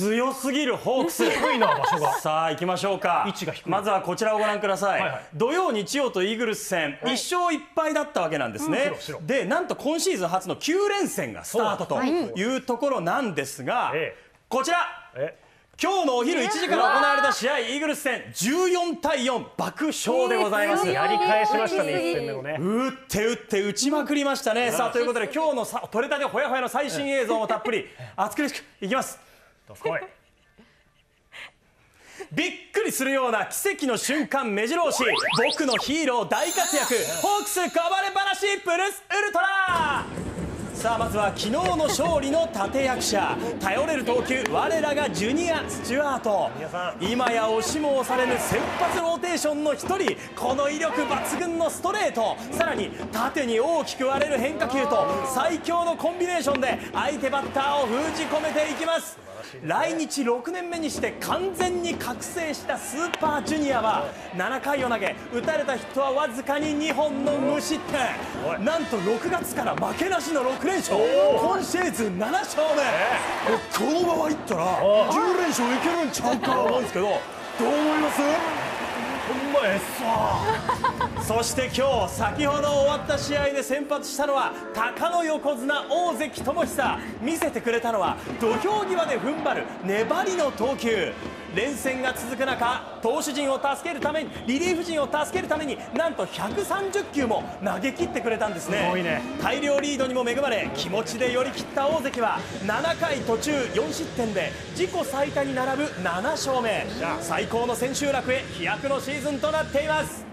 強すぎるホークス。低いな場所がさあ行きましょうか。位置が低い。まずはこちらをご覧ください、はいはい。土曜日曜とイーグルス戦、一勝一敗だったわけなんですね、白白でなんと今シーズン初の9連戦がスタートとい。うところなんですが、ええ。こちら。え今日のお昼1時から行われた試合イーグルス戦14対4爆勝でございます、やり返しましたね一戦目のね。打って打って打ちまくりましたね、さあということで今日のさ取れたてほやほやの最新映像もたっぷり。熱苦しくいきますどすこい。びっくりするような奇跡の瞬間目白押し。僕のヒーロー大活躍。ホークス暴れ話プルスウルトラ。さあまずは昨日の勝利の立役者。頼れる投球。我らがジュニア・スチュワート。今や押しも押されぬ先発ローテーションの一人。この威力抜群のストレート。さらに縦に大きく割れる変化球と最強のコンビネーションで相手バッターを封じ込めていきます来日6年目にして完全に覚醒したスーパージュニアは7回を投げ打たれたヒットはわずかに2本の無失点。なんと6月から負けなしの6連勝。今シーズン7勝目。このままいったら10連勝いけるんちゃうかと思うんですけどどう思います？ほんまえっさそして今日先ほど終わった試合で先発したのは鷹の横綱大関友久。見せてくれたのは土俵際で踏ん張る粘りの投球。連戦が続く中投手陣を助けるためにリリーフ陣を助けるためになんと130球も投げ切ってくれたんですね。すごいね。大量リードにも恵まれ気持ちで寄り切った大関は7回途中4失点で自己最多に並ぶ7勝目。最高の千秋楽へ飛躍のシーズンとなっています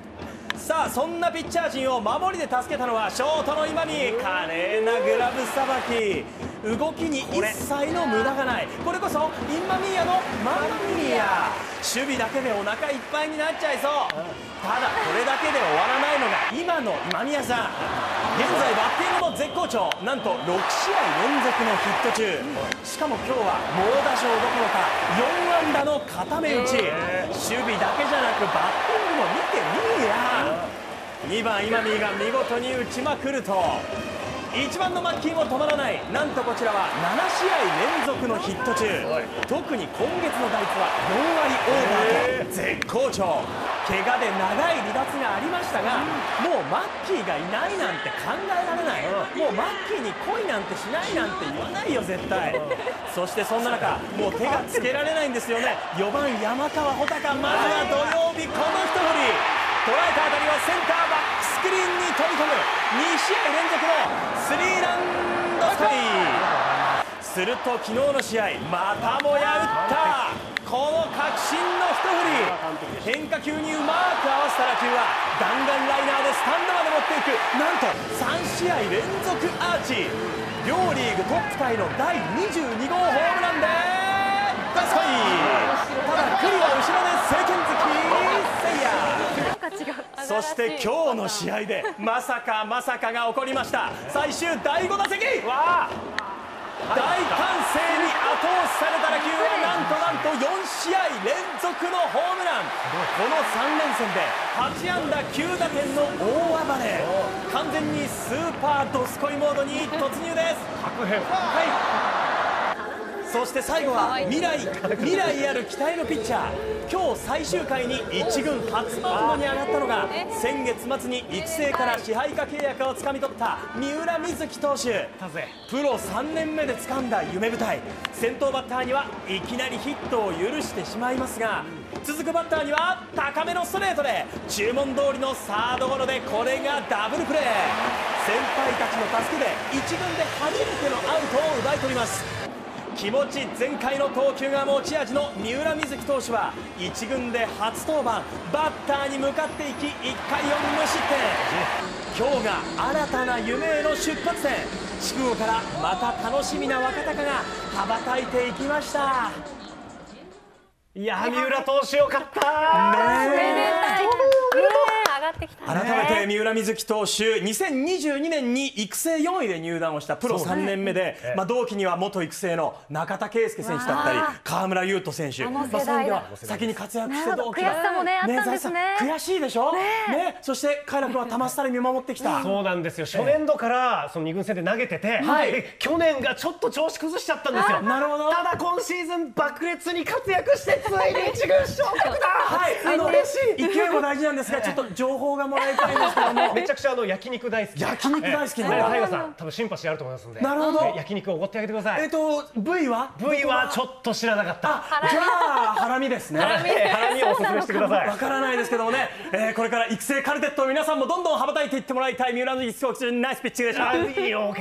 さあそんなピッチャー陣を守りで助けたのはショートの今見華麗なグラブさばき。動きに一切の無駄がない。これこそインマミーヤのマンマミーヤ。守備だけでお腹いっぱいになっちゃいそう。ただこれだけで終わらないのが今の今宮さん。現在バッティングも絶好調。なんと6試合連続のヒット中。しかも今日は猛打賞どころか4安打の固め打ち。守備だけじゃなくバッティングも見てみいや。2番今見が見事に打ちまくると。1番のマッキーも止まらない。なんとこちらは7試合連続のヒット中。特に今月の打率は4割オーバーと絶好調。怪我で長い離脱がありましたがもうマッキーがいないなんて考えられない。もうマッキーに恋なんてしないなんて言わないよ絶対。そしてそんな中もう手がつけられないんですよね。4番山川穂高。まずは土曜日この一振り。捉えた当たりはセンタークリーンに飛び込む2試合連続のスリーランドスカイすると昨日の試合またもや打ったこの確信の一振り変化球にうまく合わせた打球は弾丸ライナーでスタンドまで持っていくなんと3試合連続アーチ両リーグトップタイの第22号ホームランでダスカイただクリは後ろで政権好きそして今日の試合でまさかまさかが起こりました。最終第5打席。大歓声に後押しされた打球はなんとなんと4試合連続のホームラン。この3連戦で8安打9打点の大暴れ。完全にスーパードスコイモードに突入です。白変。はいそして最後は未来未来ある期待のピッチャー。今日最終回に1軍初マウンドに上がったのが先月末に育成から支配下契約をつかみ取った三浦瑞希投手。プロ3年目で掴んだ夢舞台。先頭バッターにはいきなりヒットを許してしまいますが続くバッターには高めのストレートで注文通りのサードゴロでこれがダブルプレー。先輩たちの助けで1軍で初めてのアウトを奪い取ります気持ち全開の投球が持ち味の三浦瑞希投手は1軍で初登板。バッターに向かっていき1回4無失点。今日が新たな夢への出発点。筑後からまた楽しみな若隆が羽ばたいていきました。いや三浦投手よかったってきた改ね。めて三浦瑞希投手2022年に育成4位で入団をしたプロ3年目で、まあ、同期には元育成の中田圭佑選手だったり河村勇斗選手。あのまあ、そういう意味では先に活躍して同期が悔しさもねあったんですね。悔しいでしょ、ねそしてカイラ君は玉下で見守ってきた、そうなんですよ。初年度からその2軍戦で投げてて、はい。で去年がちょっと調子崩しちゃったんですよ。なるほど。ただ今シーズン爆裂に活躍してついに一軍昇格だ。はい、あの勢いも大事なんですが、ちょっと情報がもらいたいんですけども、めちゃくちゃあの焼肉大好き。焼肉大好きなんだ。ええ。タイガさん多分シンパシーあると思いますんで。なるほど。え焼肉をおごってあげてください、えっと、部位は？部位はちょっと知らなかった。あ、じゃあ、ハラミですね。ええハラミをおすすめしてください。わからないですけどもね、えーこれから育成カルテットを皆さんもどんどん羽ばたいていってもらいたい三浦のスコーチナイスピッチングでした